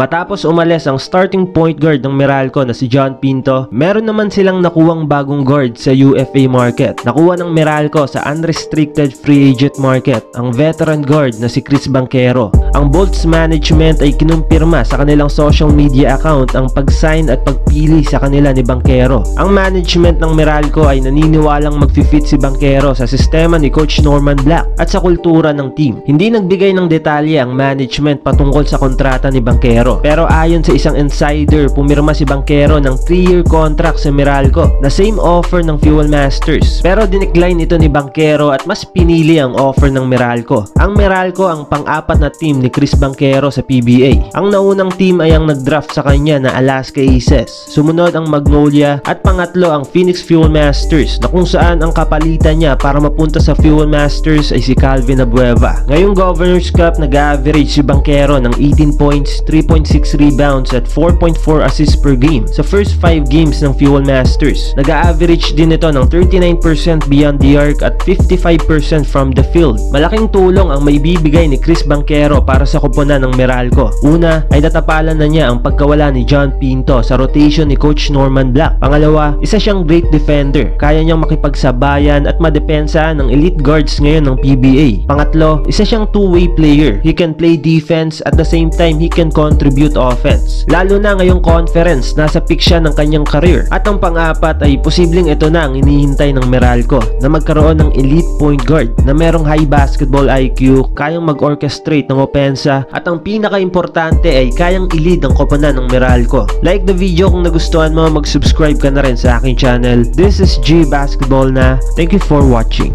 Matapos umalis ang starting point guard ng Meralco na si John Pinto, meron naman silang nakuwang bagong guard sa UFA market. Nakuha ng Meralco sa unrestricted free agent market ang veteran guard na si Chris Banquero. Ang Bolts management ay kinumpirma sa kanilang social media account ang pag-sign at pagpili sa kanila ni Banquero. Ang management ng Meralco ay naniniwalang mag-fit si Banquero sa sistema ni Coach Norman Black at sa kultura ng team. Hindi nagbigay ng detalye ang management patungkol sa kontrata ni Banquero. Pero ayon sa isang insider, pumirma si Banquero ng 3-year contract sa Meralco na same offer ng Fuel Masters. Pero dinecline ito ni Banquero at mas pinili ang offer ng Meralco. Ang Meralco ang pang-apat na team ni Chris Banquero sa PBA. Ang naunang team ay ang nag-draft sa kanya na Alaska Aces. Sumunod ang Magnolia at pangatlo ang Phoenix Fuel Masters na kung saan ang kapalitan niya para mapunta sa Fuel Masters ay si Calvin Abueva. Ngayong Governor's Cup nag-average si Banquero ng 18 points, 3.6 rebounds at 4.4 assists per game sa first 5 games ng Fuel Masters. Nag-average din ito ng 39% beyond the arc at 55% from the field. Malaking tulong ang maibibigay ni Chris Banquero para sa koponan ng Meralco. Una ay natapalan na niya ang pagkawala ni John Pinto sa rotation ni Coach Norman Black. Pangalawa, isa siyang great defender. Kaya niyang makipagsabayan at madepensa ng elite guards ngayon ng PBA. Pangatlo, isa siyang two-way player. He can play defense at the same time he can contribute offense. Lalo na ngayong conference, nasa peak siya ng kanyang career. At ang pang-apat ay posibleng ito na ang inihintay ng Meralco na magkaroon ng elite point guard na merong high basketball IQ, kayang mag-orchestrate ng opensa at ang pinaka-importante ay kayang i-lead ang koponan ng Meralco. Like the video kung nagustuhan mo, mag-subscribe ka na rin sa aking channel. This is G Basketball na. Thank you for watching.